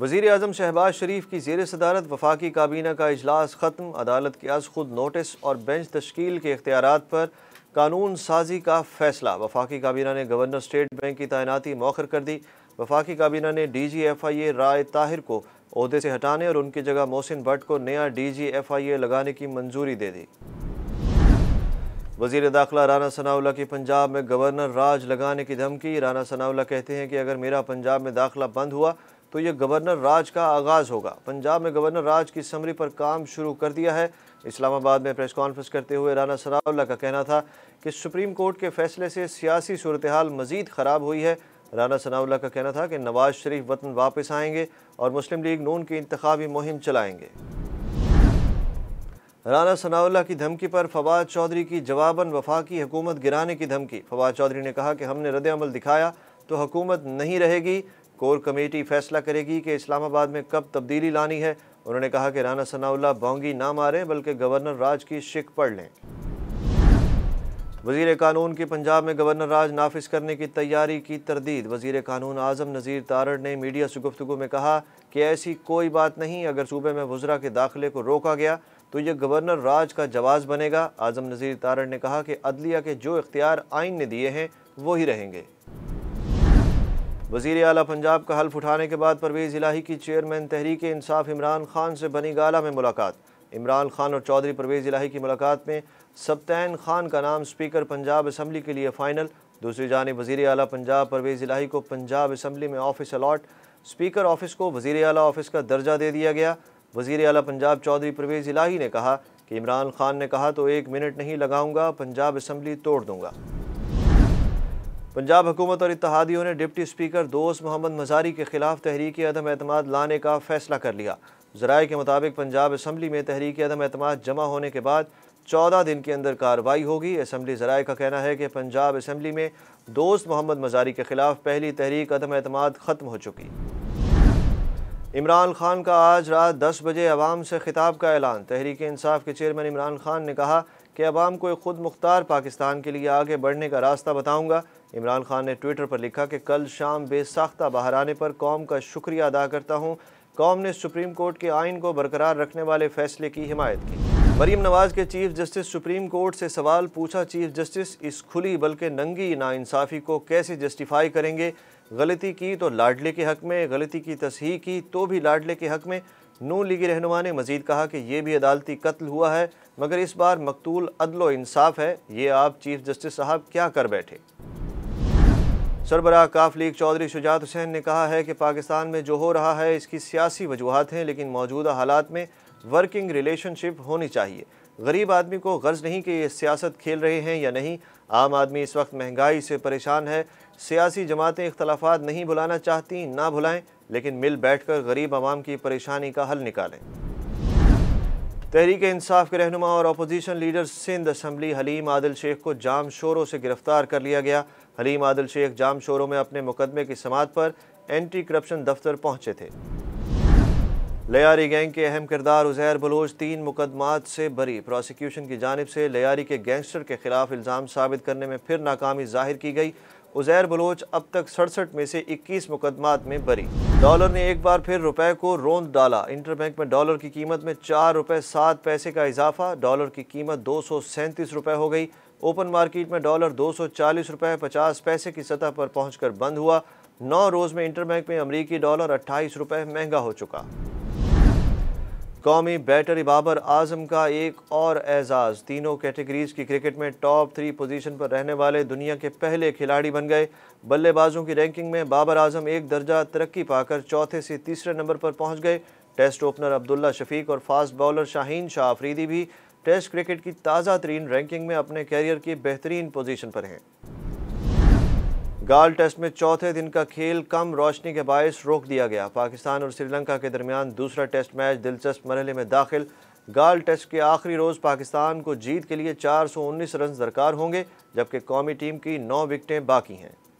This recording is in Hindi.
वज़ीर अजम शहबाज शरीफ की जेर सदारत वफाकी काबीना का अजलास ख़त्म। अदालत के आज खुद नोटिस और बेंच तश्कील के इख्तियार पर कानून साजी का फैसला। वफाकी काबीना ने गवर्नर स्टेट बैंक की तैनाती मौखर कर दी। वफाकी काबीना ने D G F I A Rai Tahir को अहदे से हटाने और उनकी जगह मोहसिन भट्ट को नया डी जी एफ़ आई ए लगाने की मंजूरी दे दी। वज़ीर दाखिला राना सनाउल्ला की पंजाब में गवर्नर राज लगाने की धमकी। राना सनाउल्ला कहते हैं कि अगर मेरा पंजाब में दाखिला बंद हुआ तो ये गवर्नर राज का आगाज़ होगा। पंजाब में गवर्नर राज की समरी पर काम शुरू कर दिया है। इस्लामाबाद में प्रेस कॉन्फ्रेंस करते हुए राना सनाउल्ला का कहना था कि सुप्रीम कोर्ट के फैसले से सियासी सूरत हाल मजीद ख़राब हुई है। राना सनाउल्ला का कहना था कि नवाज़ शरीफ वतन वापस आएँगे और मुस्लिम लीग नून की इंतबी मुहिम चलाएँगे। राना सनाउल्ला की धमकी पर फवाद चौधरी की जवाबन वफाकी हुकूमत गिराने की धमकी। फवाद चौधरी ने कहा कि हमने रद्द अमल दिखाया तो हुकूमत नहीं रहेगी। कोर कमेटी फैसला करेगी कि इस्लामाबाद में कब तब्दीली लानी है। उन्होंने कहा कि राना सनाउल्ला बोंगी ना मारें, बल्कि गवर्नर राज की शिक पढ़ लें। वज़ीर कानून की पंजाब में गवर्नर राज नाफिज करने की तैयारी की तरदीद। वज़ीर कानून आज़म नज़ीर तारड़ ने मीडिया से गुफ्तु में कहा कि ऐसी कोई बात नहीं, अगर सूबे में वजरा के दाखिले को रोका गया तो यह गवर्नर राज का जवाब बनेगा। आज़म नज़ीर तारड़ ने कहा कि अदलिया के जो इख्तियार आइन ने दिए हैं वही रहेंगे। वज़ीर अला पंजाब का हल्फ उठाने के बाद परवेज़ इलाही की चेयरमैन तहरीक इंसाफ इमरान खान से बनी गाला में मुलाकात। इमरान खान और चौधरी परवेज़ इलाही की मुलाकात में सबतैन खान का नाम स्पीकर पंजाब असम्बली के लिए फ़ाइनल। दूसरी जानब वज़ीर अला पंजाब परवेज़ इलाही को पंजाब असम्बली में ऑफ़िस अलाट। स्पीकर ऑफ़िस को वज़ीर अला ऑफ़िस का दर्जा दे दिया गया। वज़ीर अला पंजाब चौधरी परवेज़ इलाही ने कहा कि इमरान खान ने कहा तो एक मिनट नहीं लगाऊँगा, पंजाब असम्बली तोड़ दूँगा। पंजाब हुकूमत और इतिहादियों ने डिप्टी स्पीकर दोस्त मोहम्मद मजारी के खिलाफ तहरीक अदम अतमाद लाने का फैसला कर लिया। जराए के मुताबिक पंजाब असम्बली में तहरीक अदम अतमाद जमा होने के बाद चौदह दिन के अंदर कार्रवाई होगी। असम्बली जराए का कहना है कि पंजाब असम्बली में दोस्त मोहम्मद मजारी के खिलाफ पहली तहरीक अदम अतमाद ख़त्म हो चुकी। इमरान खान का आज रात दस बजे अवाम से खिताब का ऐलान। तहरीक इंसाफ के चेयरमैन इमरान खान ने कहा कि अवाम को एक खुद मुख्तार पाकिस्तान के लिए आगे बढ़ने का रास्ता बताऊँगा। इमरान खान ने ट्विटर पर लिखा कि कल शाम बेसाख्ता बाहर आने पर कौम का शुक्रिया अदा करता हूँ। कौम ने सुप्रीम कोर्ट के आइन को बरकरार रखने वाले फैसले की हिमायत की। मरीम नवाज़ के चीफ जस्टिस सुप्रीम कोर्ट से सवाल पूछा, चीफ जस्टिस इस खुली बल्कि नंगी नाइंसाफ़ी को कैसे जस्टिफाई करेंगे? गलती की तो लाडले के हक में, गलती की तस्ही की तो भी लाडले के हक में। नून लीगी रहनुमा ने मजीद कहा कि यह भी अदालती कत्ल हुआ है, मगर इस बार मकतूल अदलो इंसाफ है। ये आप चीफ जस्टिस साहब क्या कर बैठे? सरबराह काफ लीग चौधरी शुजात हुसैन ने कहा है कि पाकिस्तान में जो हो रहा है, इसकी सियासी वजूहत हैं, लेकिन मौजूदा हालात में वर्किंग रिलेशनशिप होनी चाहिए। गरीब आदमी को गर्ज नहीं कि ये सियासत खेल रहे हैं या नहीं। आम आदमी इस वक्त महँगाई से परेशान है। सियासी जमातें इख्तलाफात नहीं भुलाना चाहती, ना भुलाएँ, लेकिन मिल बैठ कर गरीब आवाम की परेशानी का हल निकालें। तहरीक इंसाफ के रहनुमा और opposition leader Sindh assembly Haleem Adil Sheikh को जाम शोरों से गिरफ़्तार कर लिया गया। हलीम आदिल शेख जाम शोरों में अपने मुकदमे की समात पर एंटी करप्शन दफ्तर पहुँचे थे। लयारी गैंग के अहम किरदार उजैर बलोच तीन मुकदमात से बरी प्रोसिक्यूशन की जानब से लयारी के गैंगस्टर के खिलाफ इल्ज़ाम साबित करने में फिर नाकामी ज़ाहिर की गई। उजैर बलोच अब तक सड़सठ में से 21 मुकदमात में बरी। डॉलर ने एक बार फिर रुपए को रोंद डाला। इंटर बैंक में डॉलर की कीमत में चार रुपए सात पैसे का इजाफा। डॉलर की कीमत दो सौ सैंतीस रुपये हो गई। ओपन मार्केट में डॉलर दो सौ चालीस रुपये पचास पैसे की सतह पर पहुँच कर बंद हुआ। नौ रोज़ में इंटर बैंक में अमरीकी डॉलर अट्ठाईस रुपये महँगा हो चुका। कौमी बैटरी बाबर आज़म का एक और एजाज़। तीनों कैटेगरीज की क्रिकेट में टॉप थ्री पोजीशन पर रहने वाले दुनिया के पहले खिलाड़ी बन गए। बल्लेबाजों की रैंकिंग में बाबर आज़म एक दर्जा तरक्की पाकर चौथे से तीसरे नंबर पर पहुँच गए। टेस्ट ओपनर अब्दुल्ला शफीक और फास्ट बॉलर शाहीन शाह अफरीदी भी टेस्ट क्रिकेट की ताज़ा तरीन रैंकिंग में अपने कैरियर की बेहतरीन पोजीशन पर हैं। गाल टेस्ट में चौथे दिन का खेल कम रोशनी के बायस रोक दिया गया। पाकिस्तान और श्रीलंका के दरमियान दूसरा टेस्ट मैच दिलचस्प मरहले में दाखिल। गाल टेस्ट के आखिरी रोज़ पाकिस्तान को जीत के लिए 419 रन दरकार होंगे, जबकि कौमी टीम की नौ विकटें बाकी हैं।